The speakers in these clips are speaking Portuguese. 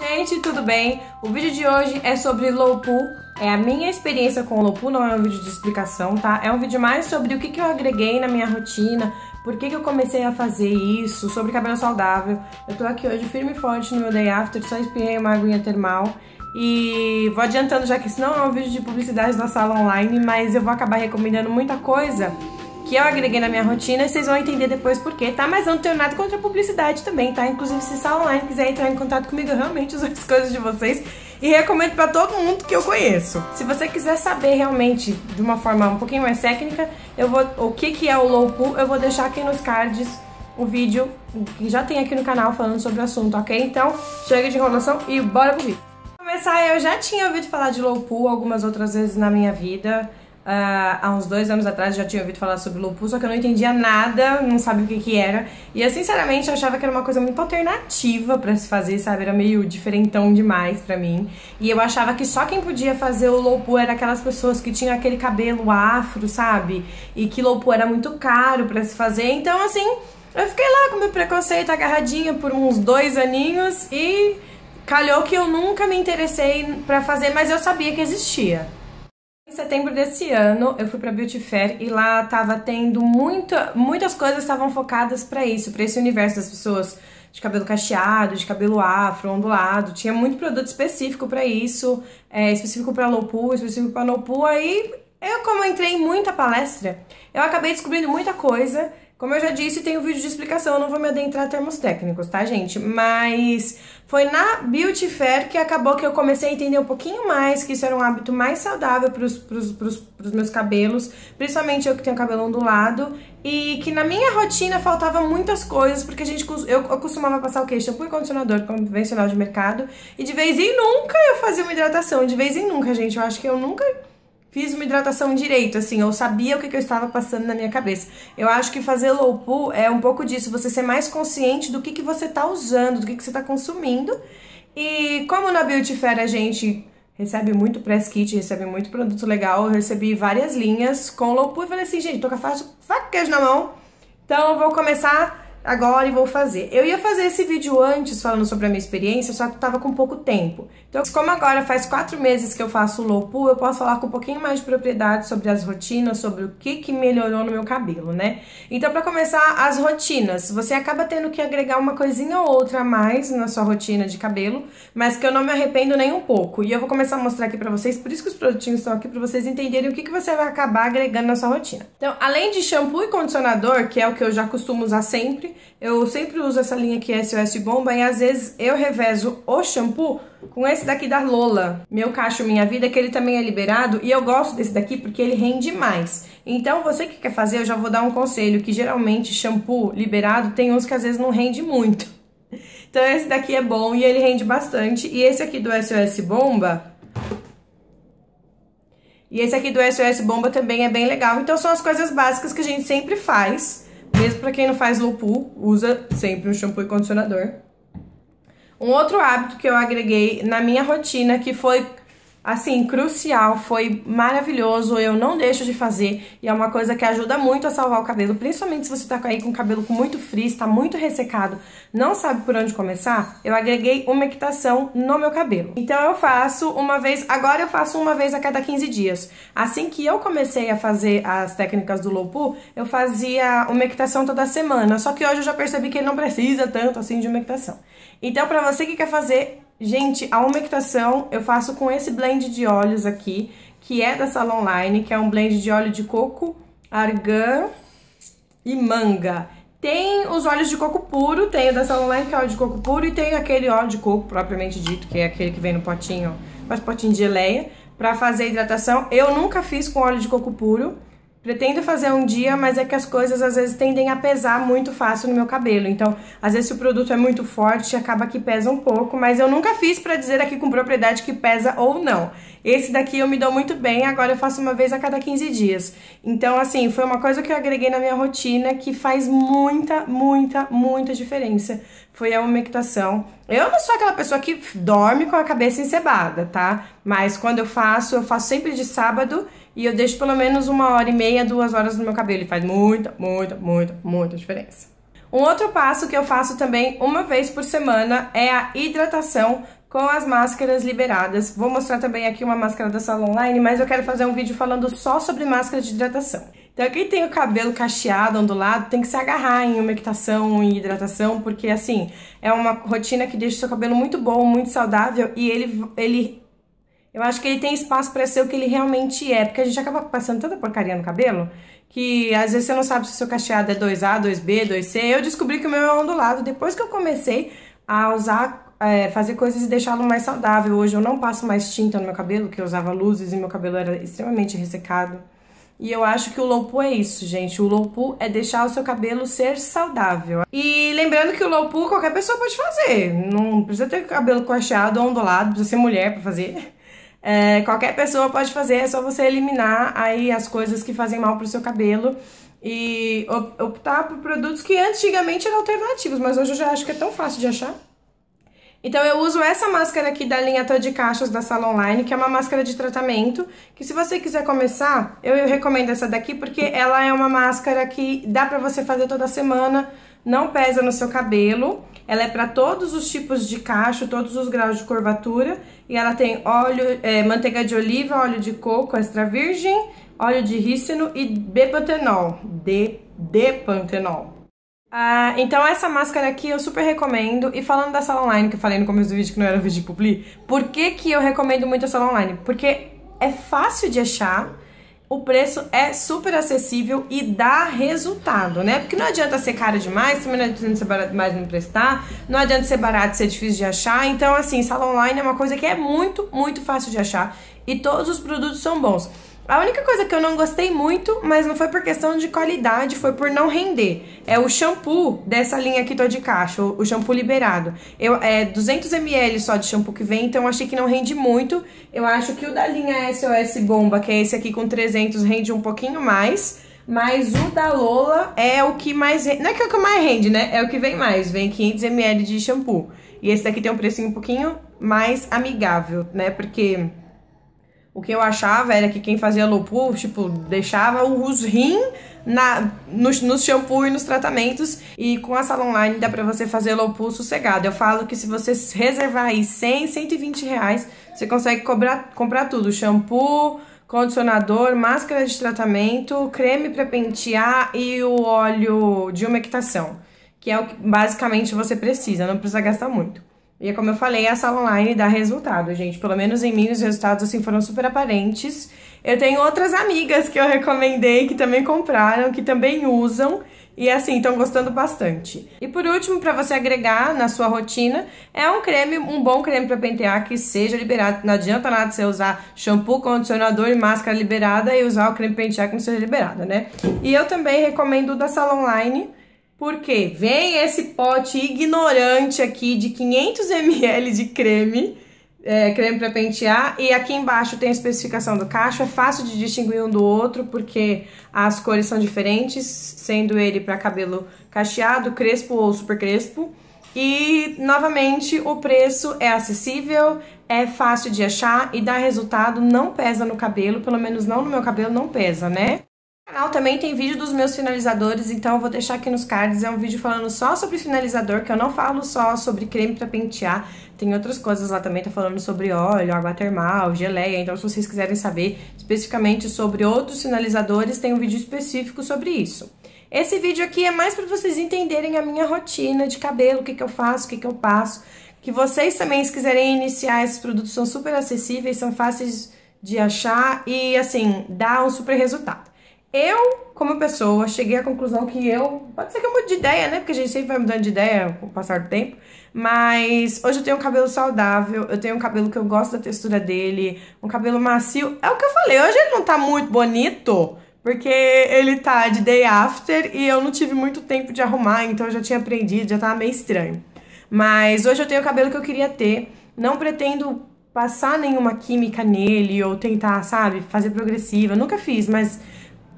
Gente, tudo bem? O vídeo de hoje é sobre low pool, é a minha experiência com low pool, não é um vídeo de explicação, tá? É um vídeo mais sobre o que, que eu agreguei na minha rotina, por que, que eu comecei a fazer isso, sobre cabelo saudável. Eu tô aqui hoje firme e forte no meu day after, só espirrei uma aguinha termal. E vou adiantando já que isso não é um vídeo de publicidade da sala online, mas eu vou acabar recomendando muita coisa que eu agreguei na minha rotina vocês vão entender depois por quê, tá? Mas eu não tenho nada contra a publicidade também, tá? Inclusive, se sala online quiser entrar em contato comigo, eu realmente uso as coisas de vocês e recomendo para todo mundo que eu conheço. Se você quiser saber realmente de uma forma um pouquinho mais técnica, eu vou o que que é o low pool, eu vou deixar aqui nos cards o vídeo que já tem aqui no canal falando sobre o assunto, ok? Então, chega de enrolação e bora pro vídeo. Pra começar, eu já tinha ouvido falar de low pool algumas outras vezes na minha vida. Uh, há uns dois anos atrás já tinha ouvido falar sobre lupus, só que eu não entendia nada, não sabia o que que era. E eu sinceramente achava que era uma coisa muito alternativa para se fazer, sabe? Era meio diferentão demais para mim. E eu achava que só quem podia fazer o lopu era aquelas pessoas que tinham aquele cabelo afro, sabe? E que lopu era muito caro para se fazer. Então, assim, eu fiquei lá com meu preconceito agarradinha por uns dois aninhos e calhou que eu nunca me interessei para fazer, mas eu sabia que existia. Em setembro desse ano, eu fui para Beauty Fair e lá tava tendo muita, muitas coisas estavam focadas para isso, para esse universo das pessoas de cabelo cacheado, de cabelo afro, ondulado. Tinha muito produto específico para isso, é, específico para low pool, específico para no pool. Aí, eu como eu entrei em muita palestra, eu acabei descobrindo muita coisa como eu já disse, tem um vídeo de explicação, eu não vou me adentrar em termos técnicos, tá, gente? Mas foi na Beauty Fair que acabou que eu comecei a entender um pouquinho mais que isso era um hábito mais saudável pros, pros, pros, pros meus cabelos, principalmente eu que tenho cabelo ondulado, e que na minha rotina faltavam muitas coisas, porque a gente eu, eu costumava passar o quê? Shampoo e condicionador convencional de mercado, e de vez em nunca eu fazia uma hidratação, de vez em nunca, gente, eu acho que eu nunca fiz uma hidratação direito, assim, eu sabia o que, que, eu estava passando na minha cabeça. Eu acho que fazer low pool é um pouco disso, você ser mais consciente do que, que você está usando, do que, que você está consumindo. E como na Beauty Fair a gente recebe muito press kit, recebe muito produto legal, eu recebi várias linhas com low pool e falei assim, gente, tô com a faca na mão, então eu vou começar agora e vou fazer. Eu ia fazer esse vídeo antes falando sobre a minha experiência, só que tava com pouco tempo. Então, como agora faz quatro meses que eu faço low pool, eu posso falar com um pouquinho mais de propriedade sobre as rotinas, sobre o que que melhorou no meu cabelo, né? Então, para começar, as rotinas. Você acaba tendo que agregar uma coisinha ou outra a mais na sua rotina de cabelo, mas que eu não me arrependo nem um pouco. E eu vou começar a mostrar aqui pra vocês, por isso que os produtinhos estão aqui, pra vocês entenderem o que que você vai acabar agregando na sua rotina. Então, além de shampoo e condicionador, que é o que eu já costumo usar sempre, eu sempre uso essa linha aqui SOS Bomba e às vezes eu revezo o shampoo com esse daqui da Lola, meu cacho Minha Vida, que ele também é liberado e eu gosto desse daqui porque ele rende mais. Então você que quer fazer, eu já vou dar um conselho, que geralmente shampoo liberado tem uns que às vezes não rende muito. Então esse daqui é bom e ele rende bastante. E esse aqui do SOS Bomba... E esse aqui do SOS Bomba também é bem legal. Então são as coisas básicas que a gente sempre faz mesmo para quem não faz low pool, usa sempre um shampoo e condicionador. Um outro hábito que eu agreguei na minha rotina, que foi assim, crucial, foi maravilhoso, eu não deixo de fazer e é uma coisa que ajuda muito a salvar o cabelo, principalmente se você tá aí com o cabelo com muito frizz, está muito ressecado, não sabe por onde começar, eu agreguei umectação no meu cabelo. Então eu faço uma vez, agora eu faço uma vez a cada 15 dias. Assim que eu comecei a fazer as técnicas do pool, eu fazia umectação toda semana, só que hoje eu já percebi que ele não precisa tanto assim de umectação. Então para você que quer fazer Gente, a umectação eu faço com esse blend de óleos aqui, que é da Salon Line, que é um blend de óleo de coco, argan e manga. Tem os óleos de coco puro, tem o da Salon Line, que é óleo de coco puro, e tem aquele óleo de coco propriamente dito, que é aquele que vem no potinho, faz potinho de geleia, pra fazer hidratação. Eu nunca fiz com óleo de coco puro, Pretendo fazer um dia, mas é que as coisas às vezes tendem a pesar muito fácil no meu cabelo. Então, às vezes se o produto é muito forte, acaba que pesa um pouco, mas eu nunca fiz para dizer aqui com propriedade que pesa ou não. Esse daqui eu me dou muito bem, agora eu faço uma vez a cada 15 dias. Então, assim, foi uma coisa que eu agreguei na minha rotina que faz muita, muita, muita diferença. Foi a umectação. Eu não sou aquela pessoa que dorme com a cabeça encebada, tá? Mas quando eu faço, eu faço sempre de sábado e eu deixo pelo menos uma hora e meia, duas horas no meu cabelo. E faz muita, muita, muita, muita diferença. Um outro passo que eu faço também uma vez por semana é a hidratação com as máscaras liberadas. Vou mostrar também aqui uma máscara da Salon Online, mas eu quero fazer um vídeo falando só sobre máscara de hidratação. Então, quem tem o cabelo cacheado, ondulado, tem que se agarrar em umectação e hidratação, porque, assim, é uma rotina que deixa o seu cabelo muito bom, muito saudável e ele, ele eu acho que ele tem espaço para ser o que ele realmente é, porque a gente acaba passando tanta porcaria no cabelo que às vezes você não sabe se o seu cacheado é 2A, 2B, 2C. Eu descobri que o meu é ondulado depois que eu comecei a usar é, fazer coisas e deixá-lo mais saudável. Hoje eu não passo mais tinta no meu cabelo, que eu usava luzes e meu cabelo era extremamente ressecado. E eu acho que o low poo é isso, gente. O low poo é deixar o seu cabelo ser saudável. E lembrando que o low poo qualquer pessoa pode fazer. Não precisa ter cabelo cacheado ou ondulado, precisa ser mulher para fazer. É, qualquer pessoa pode fazer, é só você eliminar aí as coisas que fazem mal pro seu cabelo e optar por produtos que antigamente eram alternativos, mas hoje eu já acho que é tão fácil de achar. Então eu uso essa máscara aqui da linha Tô de Caixas da Sala Online, que é uma máscara de tratamento, que se você quiser começar, eu recomendo essa daqui porque ela é uma máscara que dá pra você fazer toda semana, não pesa no seu cabelo, ela é para todos os tipos de cacho, todos os graus de curvatura, e ela tem óleo, é, manteiga de oliva, óleo de coco extra virgem, óleo de rícino e B-pantenol, D-pantenol. Ah, então essa máscara aqui eu super recomendo. E falando da sala online, que eu falei no começo do vídeo que não era vídeo de publi, por que que eu recomendo muito a sala online? Porque é fácil de achar, o preço é super acessível e dá resultado, né? Porque não adianta ser caro demais, também não adianta ser barato demais não emprestar, não adianta ser barato ser difícil de achar. Então, assim, sala online é uma coisa que é muito, muito fácil de achar e todos os produtos são bons. A única coisa que eu não gostei muito, mas não foi por questão de qualidade, foi por não render. É o shampoo dessa linha aqui tô de caixa, o shampoo liberado. Eu, é 200ml só de shampoo que vem, então achei que não rende muito. Eu acho que o da linha SOS Bomba, que é esse aqui com 300, rende um pouquinho mais. Mas o da Lola é o que mais... Não é que é o que mais rende, né? É o que vem mais. Vem 500ml de shampoo. E esse daqui tem um precinho um pouquinho mais amigável, né? Porque o que eu achava era que quem fazia low tipo, deixava os rim na, nos, nos e nos tratamentos. E com a sala online dá pra você fazer low sossegado. Eu falo que se você reservar aí 100, 120 reais, você consegue cobrar, comprar tudo. Shampoo, condicionador, máscara de tratamento, creme para pentear e o óleo de umectação. Que é o que basicamente você precisa, não precisa gastar muito. E como eu falei, a sala online dá resultado, gente. Pelo menos em mim, os resultados assim foram super aparentes. Eu tenho outras amigas que eu recomendei que também compraram, que também usam e assim estão gostando bastante. E por último, para você agregar na sua rotina, é um creme, um bom creme para pentear que seja liberado. Não adianta nada você usar shampoo, condicionador e máscara liberada e usar o creme pentear que não seja liberada, né? E eu também recomendo o da Sala Online porque vem esse pote ignorante aqui de 500 ml de creme, é, creme para pentear, e aqui embaixo tem a especificação do cacho. É fácil de distinguir um do outro, porque as cores são diferentes, sendo ele para cabelo cacheado, crespo ou super crespo. E, novamente, o preço é acessível, é fácil de achar e dá resultado, não pesa no cabelo, pelo menos não no meu cabelo, não pesa, né? Canal também tem vídeo dos meus finalizadores, então eu vou deixar aqui nos cards. É um vídeo falando só sobre finalizador, que eu não falo só sobre creme para pentear. Tem outras coisas lá também, tá falando sobre óleo, água termal, geleia. Então, se vocês quiserem saber especificamente sobre outros finalizadores, tem um vídeo específico sobre isso. Esse vídeo aqui é mais para vocês entenderem a minha rotina de cabelo, o que, que eu faço, o que, que eu passo. Que vocês também, se quiserem iniciar, esses produtos são super acessíveis, são fáceis de achar e, assim, dá um super resultado. Eu, como pessoa, cheguei à conclusão que eu. Pode ser que eu mude de ideia, né? Porque a gente sempre vai mudando de ideia com o passar do tempo. Mas hoje eu tenho um cabelo saudável, eu tenho um cabelo que eu gosto da textura dele, um cabelo macio. É o que eu falei, hoje ele não tá muito bonito, porque ele tá de day after e eu não tive muito tempo de arrumar, então eu já tinha aprendido, já tava meio estranho. Mas hoje eu tenho o cabelo que eu queria ter. Não pretendo passar nenhuma química nele ou tentar, sabe, fazer progressiva. Nunca fiz, mas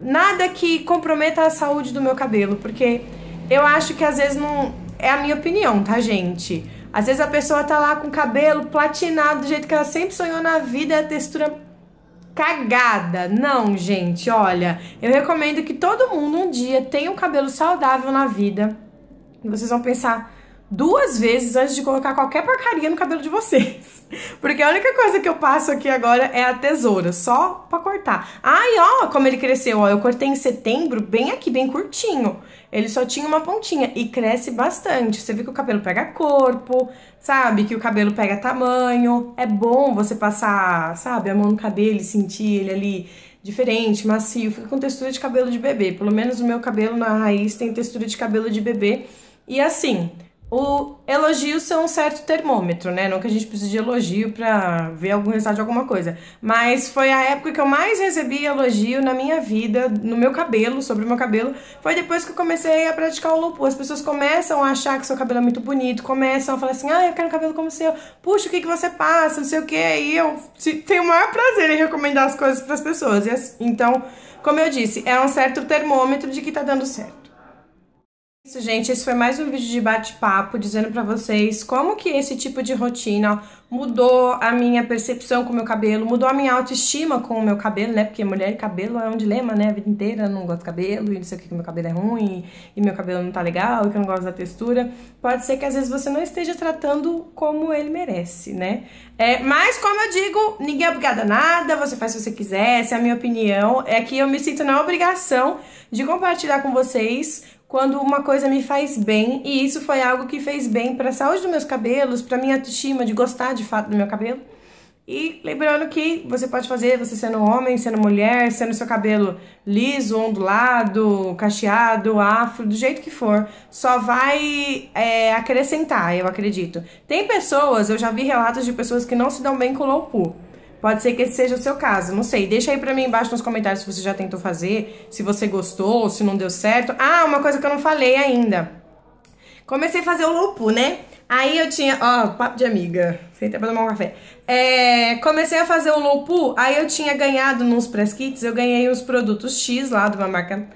nada que comprometa a saúde do meu cabelo, porque eu acho que às vezes não. É a minha opinião, tá, gente? Às vezes a pessoa tá lá com o cabelo platinado do jeito que ela sempre sonhou na vida e a textura cagada. Não, gente, olha, eu recomendo que todo mundo um dia tenha um cabelo saudável na vida. E vocês vão pensar duas vezes antes de colocar qualquer porcaria no cabelo de vocês. Porque a única coisa que eu passo aqui agora é a tesoura, só pra cortar. Ai, ó, como ele cresceu, ó. Eu cortei em setembro, bem aqui, bem curtinho. Ele só tinha uma pontinha e cresce bastante. Você vê que o cabelo pega corpo, sabe? Que o cabelo pega tamanho. É bom você passar, sabe, a mão no cabelo e sentir ele ali diferente, macio. Fica com textura de cabelo de bebê. Pelo menos o meu cabelo na raiz tem textura de cabelo de bebê. E assim, o elogios são um certo termômetro, né? Não que a gente precise de elogio pra ver algum resultado de alguma coisa. Mas foi a época que eu mais recebi elogio na minha vida, no meu cabelo, sobre o meu cabelo. Foi depois que eu comecei a praticar o loop. As pessoas começam a achar que seu cabelo é muito bonito, começam a falar assim: ah, eu quero um cabelo como o seu. Puxa, o que, que você passa? Não sei o que. E eu tenho o maior prazer em recomendar as coisas para as pessoas. Então, como eu disse, é um certo termômetro de que tá dando certo isso, gente, esse foi mais um vídeo de bate-papo dizendo para vocês como que esse tipo de rotina mudou a minha percepção com o meu cabelo, mudou a minha autoestima com o meu cabelo, né? Porque mulher e cabelo é um dilema, né? A vida inteira não gosto de cabelo e não sei o que, que meu cabelo é ruim e meu cabelo não tá legal e que eu não gosto da textura. Pode ser que às vezes você não esteja tratando como ele merece, né? É, mas, como eu digo, ninguém é obrigado a nada, você faz se você quiser, essa é a minha opinião. É que eu me sinto na obrigação de compartilhar com vocês quando uma coisa me faz bem, e isso foi algo que fez bem para a saúde dos meus cabelos, para minha autoestima de gostar de fato do meu cabelo. E lembrando que você pode fazer, você sendo homem, sendo mulher, sendo seu cabelo liso, ondulado, cacheado, afro, do jeito que for, só vai é, acrescentar, eu acredito. Tem pessoas, eu já vi relatos de pessoas que não se dão bem com low pool. Pode ser que esse seja o seu caso, não sei. Deixa aí pra mim embaixo nos comentários se você já tentou fazer, se você gostou, se não deu certo. Ah, uma coisa que eu não falei ainda. Comecei a fazer o lupu, né? Aí eu tinha, ó, papo de amiga, sentei pra tomar um café. É, comecei a fazer o lupu, aí eu tinha ganhado nos press kits, eu ganhei os produtos X lá de uma marca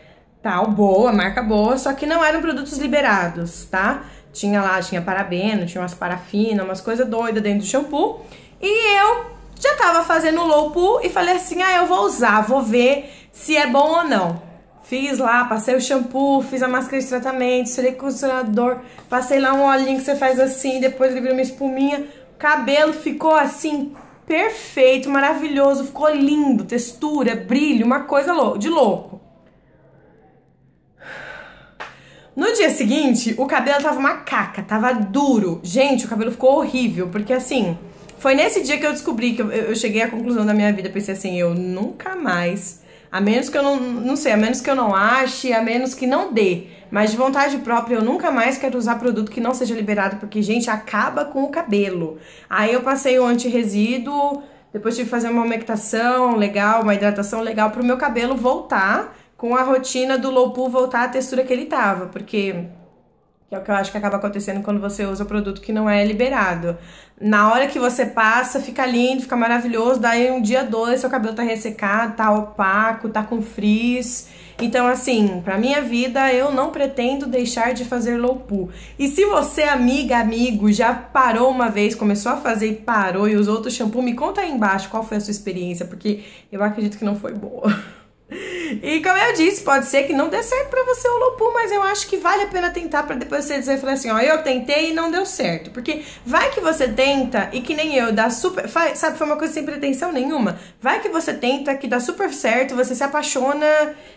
tal, boa, marca boa, só que não eram produtos liberados, tá? Tinha lá, tinha parabeno, tinha umas parafinas, umas coisas doidas dentro do shampoo. E eu já tava fazendo low pool e falei assim: ah, eu vou usar, vou ver se é bom ou não. Fiz lá, passei o shampoo, fiz a máscara de tratamento, serei condicionador, passei lá um olhinho que você faz assim, depois ele vira uma espuminha. O cabelo ficou assim, perfeito, maravilhoso, ficou lindo, textura, brilho, uma coisa de louco. No dia seguinte, o cabelo tava uma caca, tava duro. Gente, o cabelo ficou horrível, porque assim, foi nesse dia que eu descobri que eu, eu cheguei à conclusão da minha vida. Pensei assim, eu nunca mais, a menos que eu não, não sei, a menos que eu não ache, a menos que não dê. Mas de vontade própria, eu nunca mais quero usar produto que não seja liberado, porque, gente, acaba com o cabelo. Aí eu passei o anti-resíduo, depois tive que fazer uma umectação legal, uma hidratação legal pro meu cabelo voltar com a rotina do low pool voltar à textura que ele tava, porque que é o que eu acho que acaba acontecendo quando você usa produto que não é liberado. Na hora que você passa, fica lindo, fica maravilhoso, daí um dia dois seu cabelo tá ressecado, tá opaco, tá com frizz. Então, assim, pra minha vida, eu não pretendo deixar de fazer low pool. E se você, amiga, amigo, já parou uma vez, começou a fazer e parou e usou outro shampoo, me conta aí embaixo qual foi a sua experiência, porque eu acredito que não foi boa. E como eu disse, pode ser que não dê certo pra você o Lopu, mas eu acho que vale a pena tentar pra depois você dizer falar assim, ó, eu tentei e não deu certo. Porque vai que você tenta e que nem eu, dá super. Sabe, foi uma coisa sem pretensão nenhuma. Vai que você tenta, que dá super certo, você se apaixona.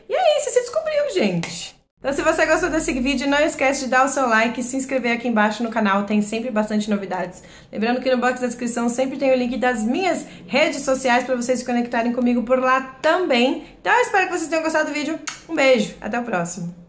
E aí, você se descobriu, gente. Então, se você gostou desse vídeo, não esquece de dar o seu like e se inscrever aqui embaixo no canal, tem sempre bastante novidades. Lembrando que no box da descrição sempre tem o link das minhas redes sociais para vocês se conectarem comigo por lá também. Então, eu espero que vocês tenham gostado do vídeo. Um beijo, até o próximo.